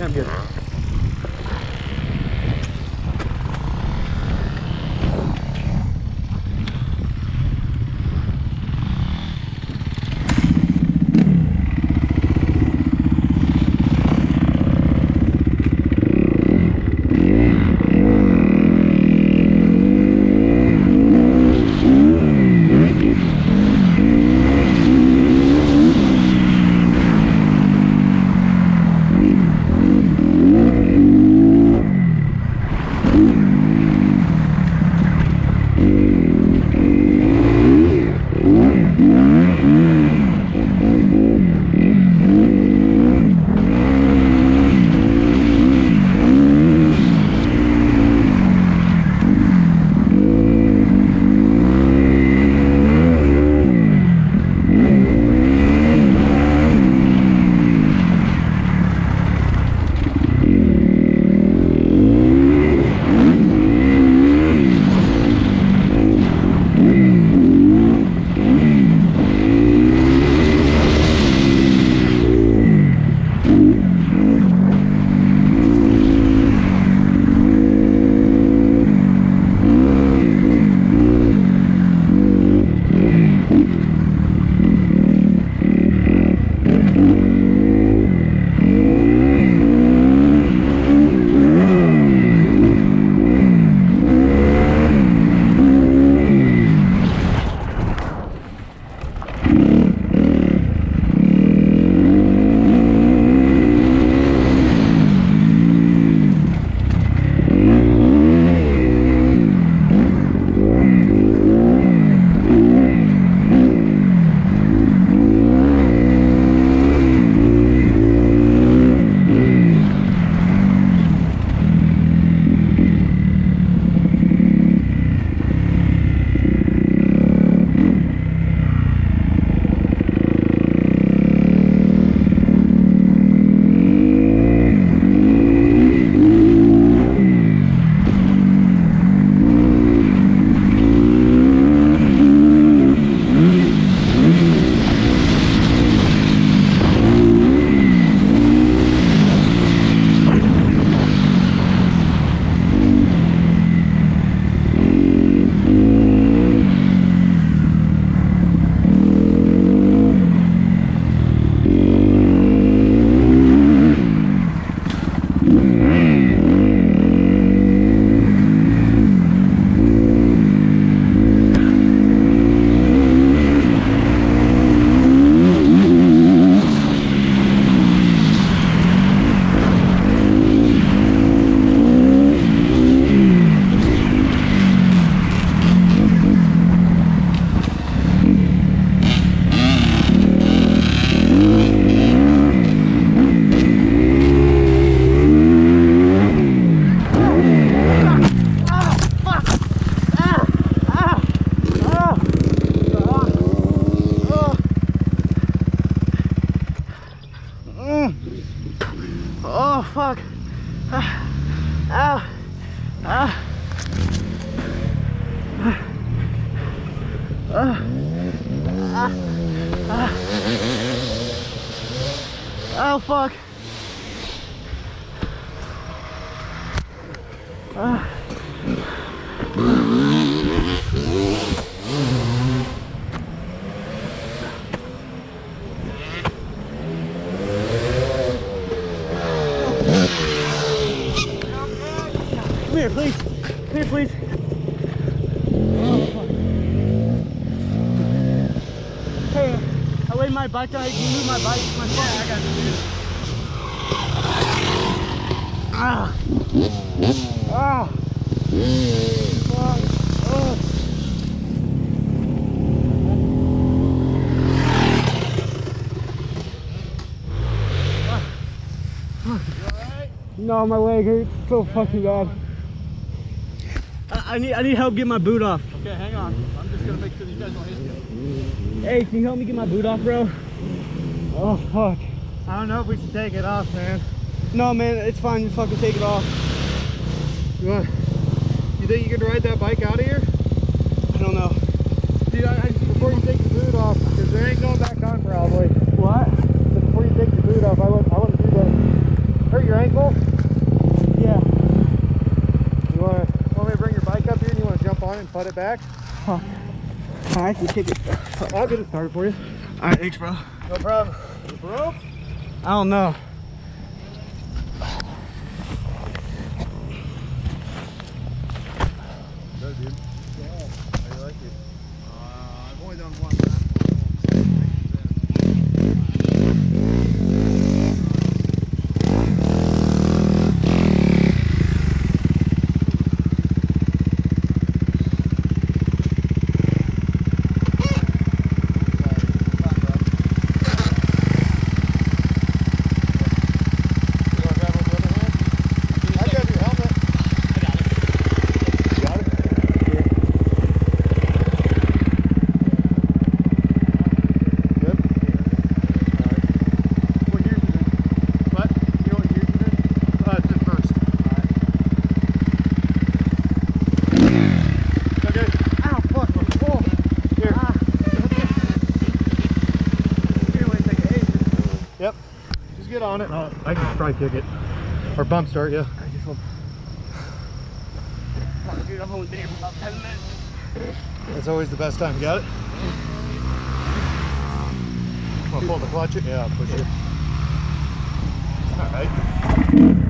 Can't Ow. Ah. Ah. Ah. Ah. Oh, fuck. Ah. Come here, please. Come here, please. Oh, fuck. Hey, I laid my bike. Can you move my bike? My phone. I got Ah. Ah. Fuck. Oh. No, my leg hurts so fucking bad. I, I need I need help get my boot off. Okay, hang on. I'm just gonna make sure these guys don't hit you. Hey, can you help me get my boot off, bro? Oh fuck. I don't know if we should take it off, man. No man, it's fine. You fucking take it off. You want? You think you can ride that bike out of here? I don't know. Dude, I, I, before you take the boot off, because there ain't going back on probably. What? Before you take the boot off, I wouldn't, I wouldn't do that. Hurt your ankle? Yeah. You wanna want me to bring your bike up here and you wanna jump on it and put it back? All right, you take it. I'll get it started for you. All right, thanks, bro. No problem. Rope? I don't know. Good, dude. How you like it? Uh, I've only done one. You wanna grab it with the other hand? I got your helmet. You got it? Good? Alright. What gears is it? What? You know what gears it is? Uh, it's in first. Okay. Ow, fuck. Oh. Here. Ah. Here, wait a second. Hey. Yep. Just get on it. Oh, I can probably kick it. Or bump start, yeah. I just hope. Fuck, dude, I've only been here for about 10 minutes. That's always the best time. You got it? Wanna pull the clutch? it? Yeah, I'll push it. Alright.